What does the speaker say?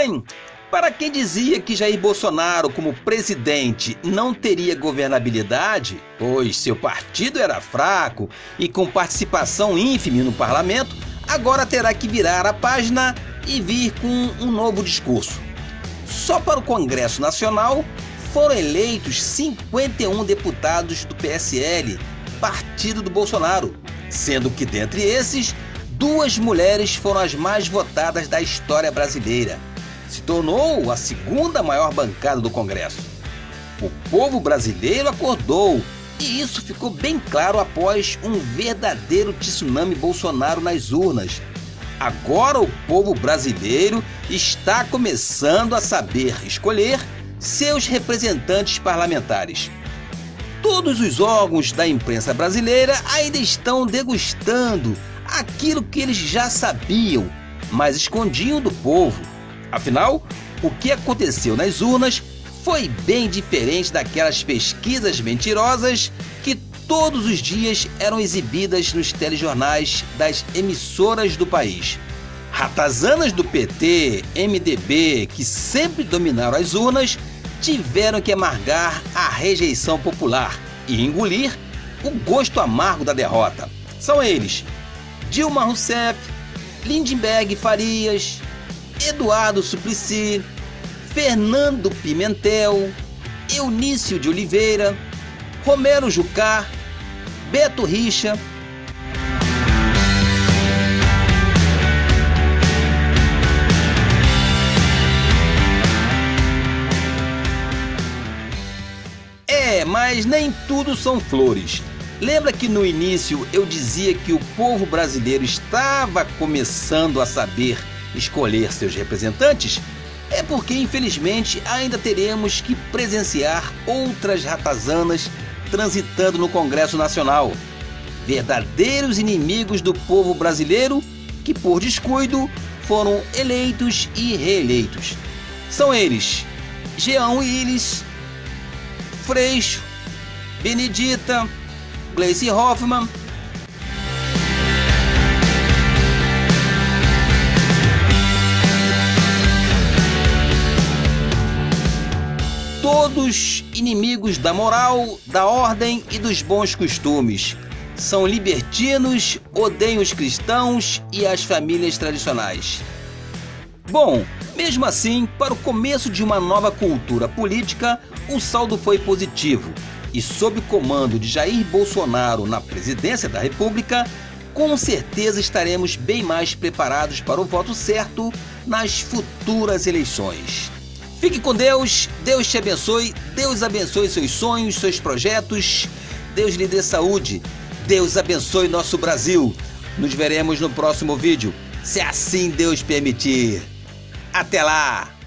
bem? Para quem dizia que Jair Bolsonaro, como presidente, não teria governabilidade, pois seu partido era fraco e com participação ínfime no parlamento, agora terá que virar a página e vir com um novo discurso. Só para o Congresso Nacional foram eleitos 51 deputados do PSL, partido do Bolsonaro, sendo que dentre esses, duas mulheres foram as mais votadas da história brasileira. Se tornou a segunda maior bancada do Congresso. O povo brasileiro acordou e isso ficou bem claro após um verdadeiro tsunami Bolsonaro nas urnas. Agora o povo brasileiro está começando a saber escolher seus representantes parlamentares. Todos os órgãos da imprensa brasileira ainda estão degustando aquilo que eles já sabiam, mas escondiam do povo. Afinal, o que aconteceu nas urnas foi bem diferente daquelas pesquisas mentirosas que todos os dias eram exibidas nos telejornais das emissoras do país. Ratazanas do PT, MDB, que sempre dominaram as urnas, tiveram que amargar a rejeição popular e engolir o gosto amargo da derrota. São eles: Dilma Rousseff, Lindbergh Farias, Eduardo Suplicy, Fernando Pimentel, Eunício de Oliveira, Romero Jucá, Beto Richa, mas nem tudo são flores. Lembra que no início eu dizia que o povo brasileiro estava começando a saber escolher seus representantes? É porque, infelizmente, ainda teremos que presenciar outras ratazanas transitando no Congresso Nacional. Verdadeiros inimigos do povo brasileiro que, por descuido, foram eleitos e reeleitos. São eles: Jean Willis, Freixo, Benedita, Gleice Hoffman. Todos inimigos da moral, da ordem e dos bons costumes. São libertinos, odeiam os cristãos e as famílias tradicionais. Bom, mesmo assim, para o começo de uma nova cultura política, o saldo foi positivo e sob o comando de Jair Bolsonaro na presidência da República, com certeza estaremos bem mais preparados para o voto certo nas futuras eleições. Fique com Deus, Deus te abençoe, Deus abençoe seus sonhos, seus projetos, Deus lhe dê saúde, Deus abençoe nosso Brasil. Nos veremos no próximo vídeo, se assim Deus permitir. Até lá!